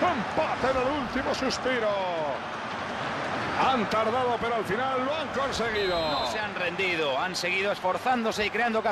Empate en el último suspiro. Han tardado, pero al final lo han conseguido. No se han rendido, han seguido esforzándose y creando